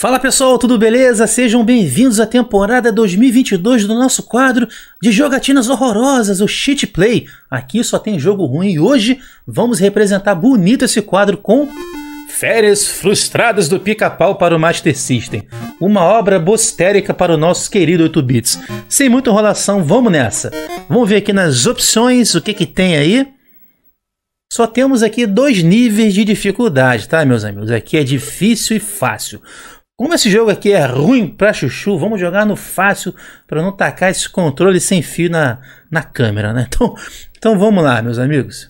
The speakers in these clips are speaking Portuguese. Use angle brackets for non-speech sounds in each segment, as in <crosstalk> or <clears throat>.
Fala pessoal, tudo beleza? Sejam bem-vindos à temporada 2022 do nosso quadro de jogatinas horrorosas, o Cheat Play. Aqui só tem jogo ruim e hoje vamos representar bonito esse quadro com Férias Frustradas do Pica-Pau para o Master System. Uma obra bostérica para o nosso querido 8-bits. Sem muita enrolação, vamos nessa. Vamos ver aqui nas opções o que, que tem aí. Só temos aqui dois níveis de dificuldade, tá, meus amigos? Aqui é difícil e fácil. Como esse jogo aqui é ruim pra chuchu, vamos jogar no fácil para não tacar esse controle sem fio na, na câmera, né? <laughs> Então, então vamos lá, meus amigos.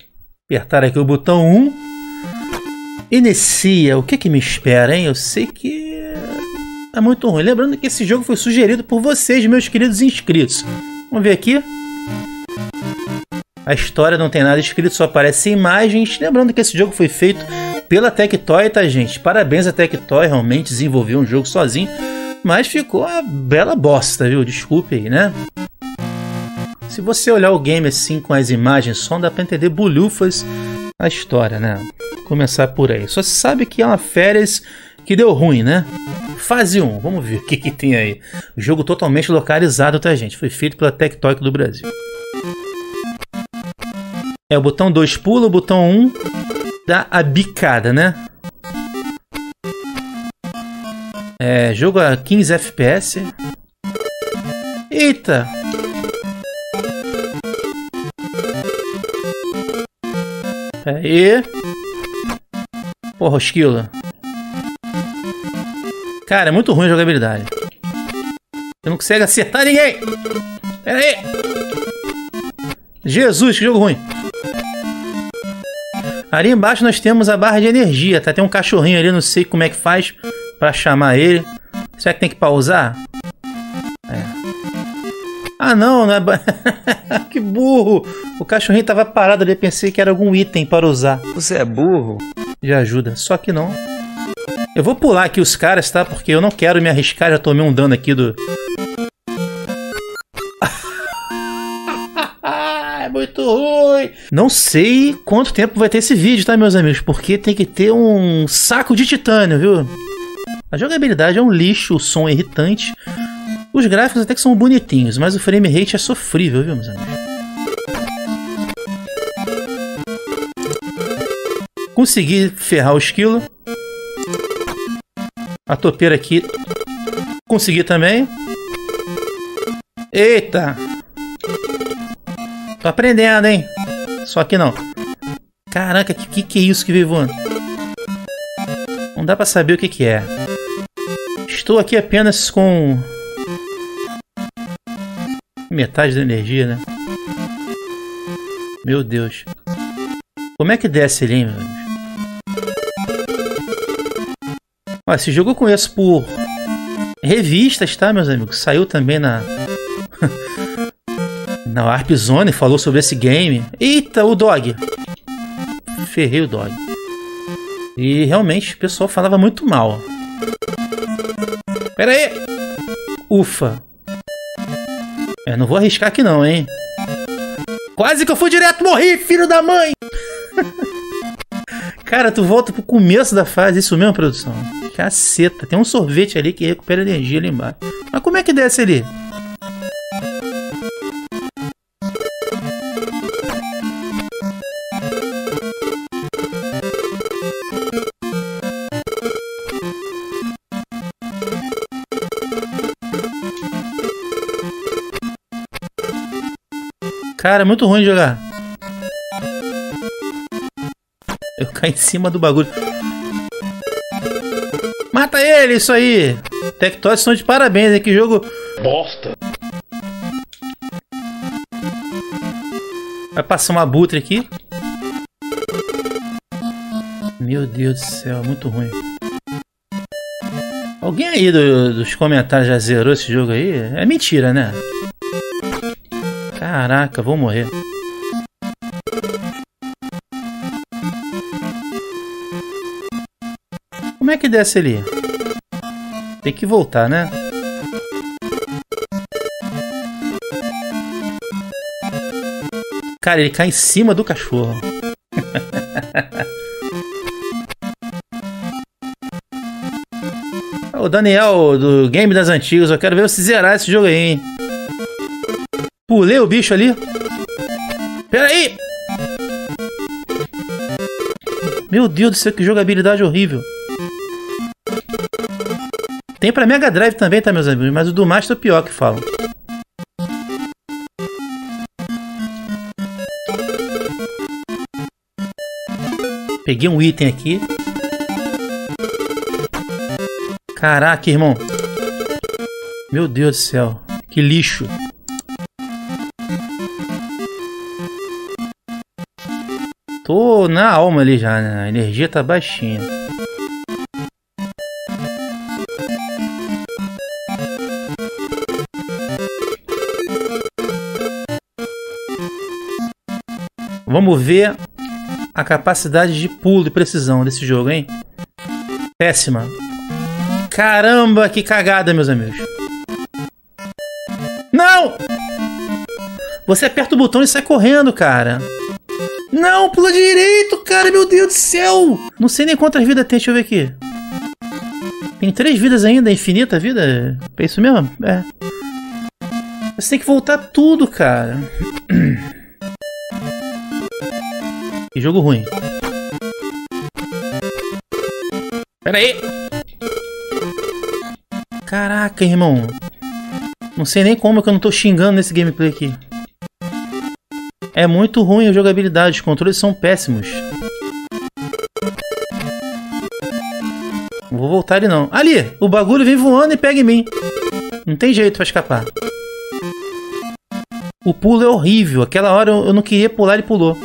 Apertar aqui o botão 1. Inicia. O que que me espera, hein? Eu sei que é muito ruim. Lembrando que esse jogo foi sugerido por vocês, meus queridos inscritos. Vamos ver aqui. A história não tem nada escrito, só aparece imagens. Lembrando que esse jogo foi feito pela Tectoy, tá, gente? Parabéns a Tectoy, realmente desenvolveu um jogo sozinho, mas ficou uma bela bosta, viu? Desculpe aí, né? Se você olhar o game assim com as imagens só, dá pra entender bolhufas a história, né? Começar por aí. Só se sabe que é uma férias que deu ruim, né? Fase 1, vamos ver o que, que tem aí. Jogo totalmente localizado, tá, gente? Foi feito pela Tectoy do Brasil. É o botão 2 pula, o botão 1 um dá a bicada, né? É, jogo a 15 FPS. Eita! Aí. Porra, esquilo. Cara, é muito ruim a jogabilidade. Você não consegue acertar ninguém! Pera aí! Jesus, que jogo ruim! Ali embaixo nós temos a barra de energia, tá? Tem um cachorrinho ali, não sei como é que faz para chamar ele. Será que tem que pausar? É. Ah, não, não é... <laughs> que burro! O cachorrinho tava parado ali, pensei que era algum item para usar. Você é burro? Já ajuda, só que não. Eu vou pular aqui os caras, tá? Porque eu não quero me arriscar, já tomei um dano aqui do, <laughs> muito ruim. Não sei quanto tempo vai ter esse vídeo, tá, meus amigos? Porque tem que ter um saco de titânio, viu? A jogabilidade é um lixo, o som é irritante. Os gráficos até que são bonitinhos, mas o frame rate é sofrível, viu, meus amigos? Consegui ferrar o esquilo. A topeira aqui. Consegui também. Eita! Tô aprendendo, hein? Só que não. Caraca, que, que, é isso que veio voando? Não dá pra saber o que, que é. Estou aqui apenas com... Metade da energia, né? Meu Deus. Como é que desce ele, hein, Ó, esse jogo eu conheço por revistas, tá, meus amigos? Saiu também na <laughs> na Warp Zone falou sobre esse game. Eita, o Dog! Ferrei o Dog. E realmente o pessoal falava muito mal. Pera aí! Ufa! É, não vou arriscar aqui não, hein? Quase que eu fui direto morri, filho da mãe! <laughs> Cara, tu volta pro começo da fase, isso mesmo, produção? Caceta, tem um sorvete ali que recupera energia ali embaixo. Mas como é que desce ali? Cara, é muito ruim de jogar. Eu caí em cima do bagulho. Mata ele, isso aí! Tectoys são de parabéns, hein? Que jogo bosta! Vai passar uma butre aqui. Meu Deus do céu, é muito ruim. Alguém aí do, dos comentários já zerou esse jogo aí? É mentira, né? Caraca, vou morrer. Como é que desce ali? Tem que voltar, né? Cara, ele cai em cima do cachorro. <laughs> o Daniel do Game das Antigas, eu quero ver você zerar esse jogo aí, hein? Pulei o bicho ali. Pera aí! Meu Deus do céu, que jogabilidade horrível. Tem pra Mega Drive também, tá, meus amigos? Mas o do Master é pior que falam. Peguei um item aqui. Caraca, irmão. Meu Deus do céu. Que lixo. Tô na alma ali já, né? A energia tá baixinha. Vamos ver a capacidade de pulo e precisão desse jogo, hein? Péssima. Caramba, que cagada, meus amigos. Não! Você aperta o botão e sai correndo, cara. Não, pula direito, cara, meu Deus do céu! Não sei nem quantas vidas tem, deixa eu ver aqui. Tem três vidas ainda, infinita vida? É isso mesmo? É. Você tem que voltar tudo, cara. <clears throat> Que jogo ruim. Pera aí. Caraca, irmão. Não sei nem como que eu não tô xingando nesse gameplay aqui. É muito ruim a jogabilidade, os controles são péssimos. Vou voltar ali não. Ali! O bagulho vem voando e pega em mim. Não tem jeito pra escapar. O pulo é horrível. Aquela hora eu não queria pular, ele pulou.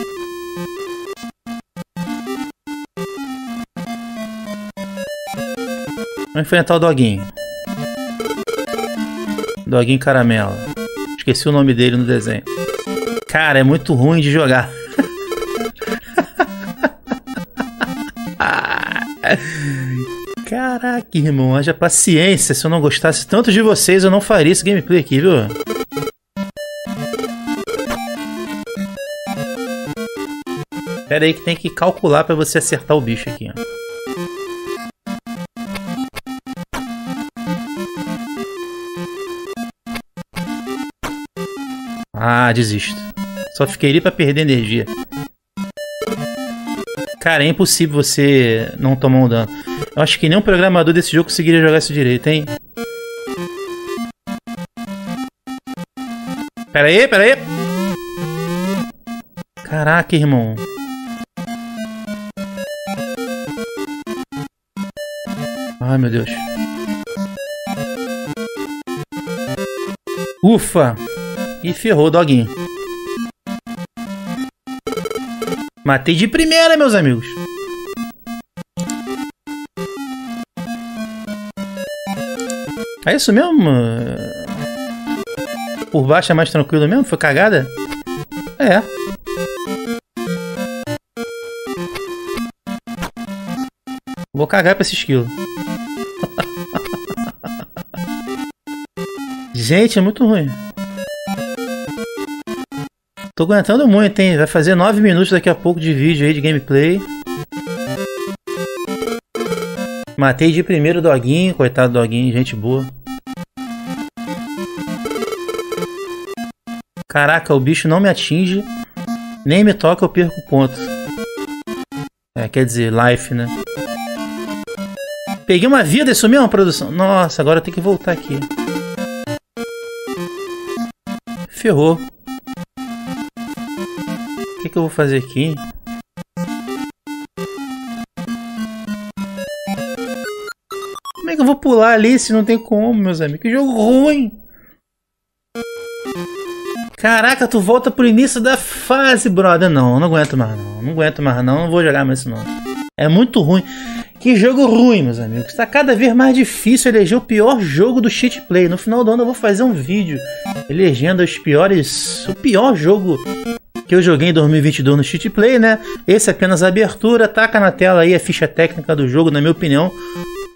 Vamos enfrentar o Doguinho. Doguinho Caramelo. Esqueci o nome dele no desenho. Cara, é muito ruim de jogar. <laughs> Caraca, irmão, haja paciência. Se eu não gostasse tanto de vocês, eu não faria esse gameplay aqui, viu? Pera aí que tem que calcular para você acertar o bicho aqui, ó. Ah, desisto. Só fiquei ali pra perder energia. Cara, é impossível você não tomar um dano. Eu acho que nenhum programador desse jogo conseguiria jogar isso direito, hein? Pera aí, pera aí. Caraca, irmão. Ai, meu Deus. Ufa! E ferrou o doguinho. Matei de primeira, meus amigos. É isso mesmo? Por baixo é mais tranquilo mesmo? Foi cagada? É. Vou cagar pra esse esquilo. <laughs> Gente, é muito ruim. Tô aguentando muito, hein? Vai fazer 9 minutos daqui a pouco de vídeo aí de gameplay. Matei de primeiro o doguinho, coitado do doguinho, gente boa. Caraca, o bicho não me atinge, nem me toca, eu perco ponto. É, quer dizer, life, né? Peguei uma vida, isso mesmo, produção? Nossa, agora eu tenho que voltar aqui. Ferrou que, que eu vou fazer aqui? Como é que eu vou pular ali se não tem como, meus amigos? Que jogo ruim! Caraca, tu volta pro início da fase, brother. Não, não aguento mais não. Não aguento mais não, não vou jogar mais isso não. É muito ruim. Que jogo ruim, meus amigos. Está cada vez mais difícil eleger o pior jogo do cheat play. No final do ano eu vou fazer um vídeo elegendo os piores, o pior jogo que eu joguei em 2022 no Cheat Play, né? Esse é apenas a abertura, taca na tela aí a ficha técnica do jogo, na minha opinião.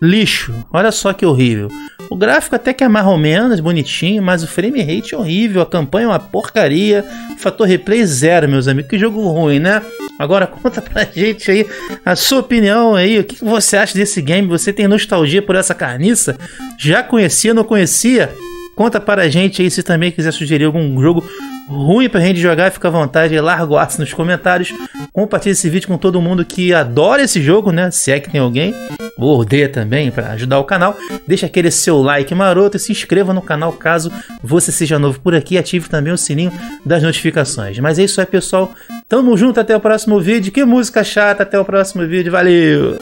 lixo. Olha só que horrível. O gráfico até que é mais ou menos bonitinho, mas o frame rate é horrível, a campanha é uma porcaria, fator replay zero, meus amigos. Que jogo ruim, né? Agora <laughs> conta pra gente aí a sua opinião aí, o que você acha desse game? Você tem nostalgia por essa carniça? Já conhecia, não conhecia? Conta para a gente aí se também quiser sugerir algum jogo ruim pra gente jogar, fica à vontade, larga o aço nos comentários, compartilhe esse vídeo com todo mundo que adora esse jogo, né? Se é que tem alguém, ou odeia também, para ajudar o canal. Deixa aquele seu like maroto e se inscreva no canal caso você seja novo por aqui. Ative também o sininho das notificações. Mas é isso aí, pessoal. Tamo junto, até o próximo vídeo. Que música chata, até o próximo vídeo. Valeu!